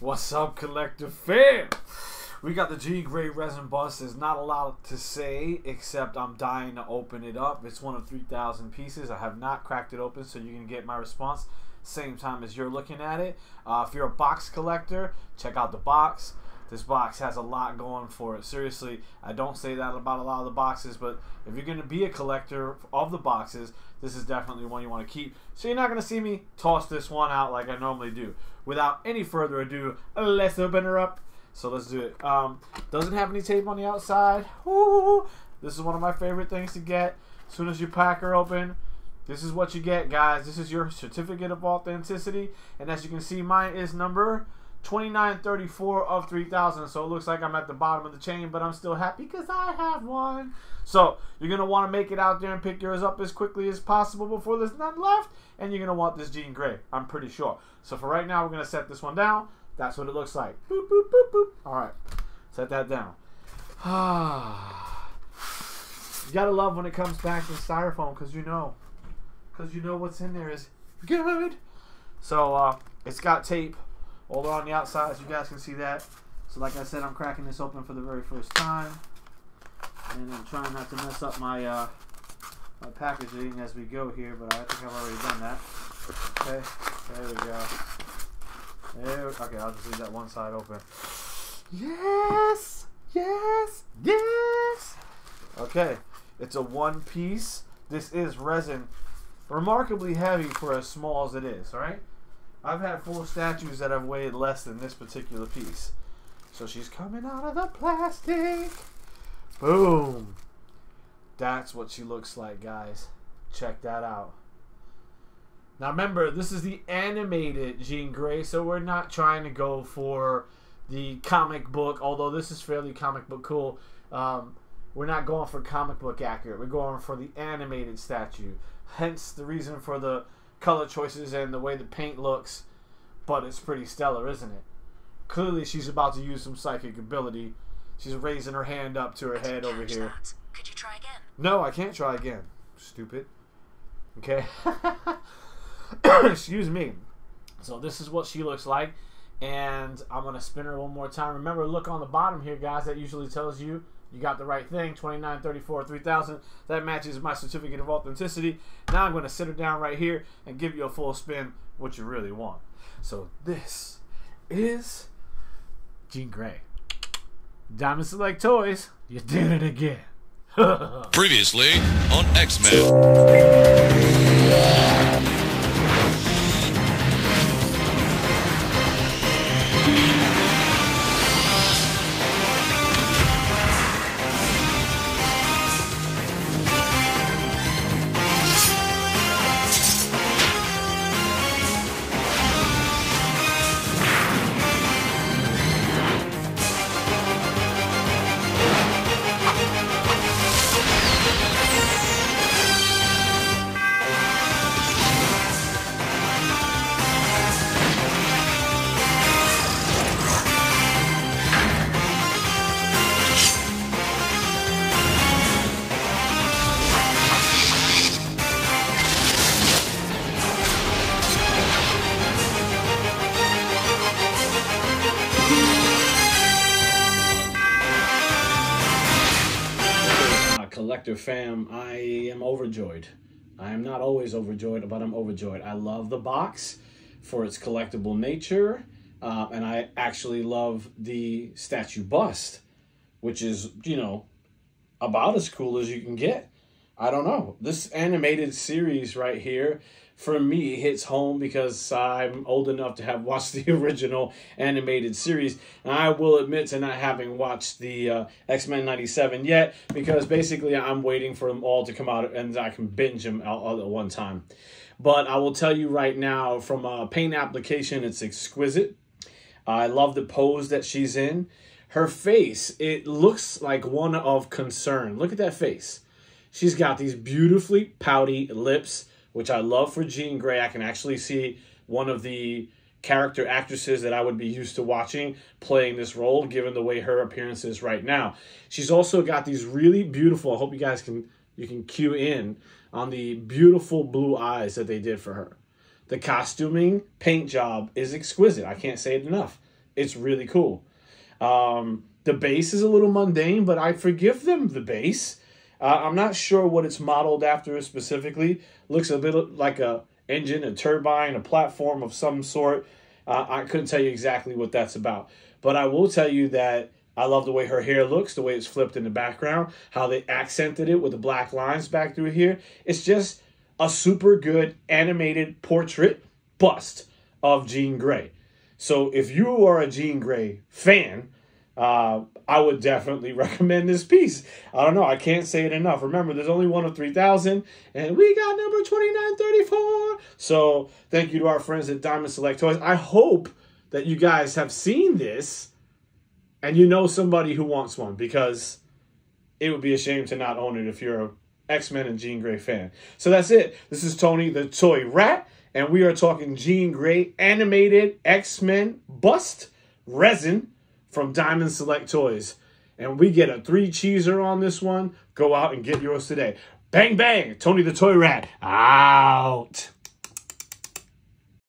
What's up, collector fam? We got the Jean Grey resin bust. There's not a lot to say except I'm dying to open it up. It's one of 3,000 pieces. I have not cracked it open, so you can get my response same time as you're looking at it. Uh, if you're a box collector, check out the box. This box has a lot going for it. Seriously, I don't say that about a lot of the boxes, but if you're going to be a collector of the boxes, this is definitely one you want to keep. So you're not going to see me toss this one out like I normally do. Without any further ado, let's open her up. So let's do it. Um, doesn't have any tape on the outside. Woo! This is one of my favorite things to get. As soon as you pack her open, this is what you get, guys. This is your certificate of authenticity. And as you can see, mine is number 2934 of 3000 so it looks like i'm at the bottom of the chain but i'm still happy because i have one. So you're going to want to make it out there and pick yours up as quickly as possible before there's none left and you're going to want this jean grey i'm pretty sure. So for right now we're going to set this one down. That's what it looks like. Boop boop boop boop. All right set that down. You gotta love when it comes back in styrofoam because you know because you know what's in there is good. So uh, it's got tape all on the outside, so you guys can see that. So like I said, I'm cracking this open for the very first time. And I'm trying not to mess up my uh, my packaging as we go here, but I think I've already done that. Okay, there we go. There, okay, I'll just leave that one side open. Yes! Yes! Yes! Okay, it's a one piece. This is resin. Remarkably heavy for as small as it is, alright? I've had full statues that have weighed less than this particular piece. So she's coming out of the plastic. Boom. That's what she looks like, guys. Check that out. Now remember, this is the animated Jean Grey, so we're not trying to go for the comic book, although this is fairly comic book cool. Um, we're not going for comic book accurate. We're going for the animated statue. Hence the reason for the color choices and the way the paint looks, but it's pretty stellar, isn't it? Clearly, she's about to use some psychic ability. She's raising her hand up to her head over here. That. Could you try again? No, I can't try again. Stupid. Okay. Excuse me. So this is what she looks like. And I'm going to spin her one more time. Remember, look on the bottom here, guys. That usually tells you you got the right thing. 29, 34, 3000. That matches my certificate of authenticity. Now I'm going to sit her down right here and give you a full spin what you really want. So this is Jean Grey. Diamond Select Toys. You did it again. Previously on X collector fam, I am overjoyed. I am not always overjoyed, but I'm overjoyed. I love the box for its collectible nature, uh, and I actually love the statue bust, which is, you know, about as cool as you can get. I don't know. This animated series right here for me hits home because I'm old enough to have watched the original animated series. And I will admit to not having watched the uh, X Men 97 yet because basically I'm waiting for them all to come out and I can binge them all at one time. But I will tell you right now from a paint application, it's exquisite. I love the pose that she's in. Her face, it looks like one of concern. Look at that face. She's got these beautifully pouty lips which I love for Jean Grey. I can actually see one of the character actresses that I would be used to watching playing this role, given the way her appearance is right now. She's also got these really beautiful. I hope you guys can you can cue in on the beautiful blue eyes that they did for her. The costuming paint job is exquisite. I can't say it enough. it's really cool. Um, the base is a little mundane, but I forgive them the base. Uh, I'm not sure what it's modeled after specifically. Looks a bit like a engine, a turbine, a platform of some sort. Uh, I couldn't tell you exactly what that's about, but I will tell you that I love the way her hair looks, the way it's flipped in the background, how they accented it with the black lines back through here. It's just a super good animated portrait bust of Jean Grey. So if you are a Jean Grey fan, uh, I would definitely recommend this piece. I don't know, I can't say it enough. Remember, there's only one of 3,000, and we got number 2934. So thank you to our friends at Diamond Select Toys. I hope that you guys have seen this and you know somebody who wants one because it would be a shame to not own it if you're a X-Men and Jean Grey fan. So that's it. This is Tony the Toy Rat, and we are talking Jean Grey animated X-Men bust resin from Diamond Select Toys. And we get a three cheeser on this one. Go out and get yours today. Bang bang! Tony the Toy Rat out.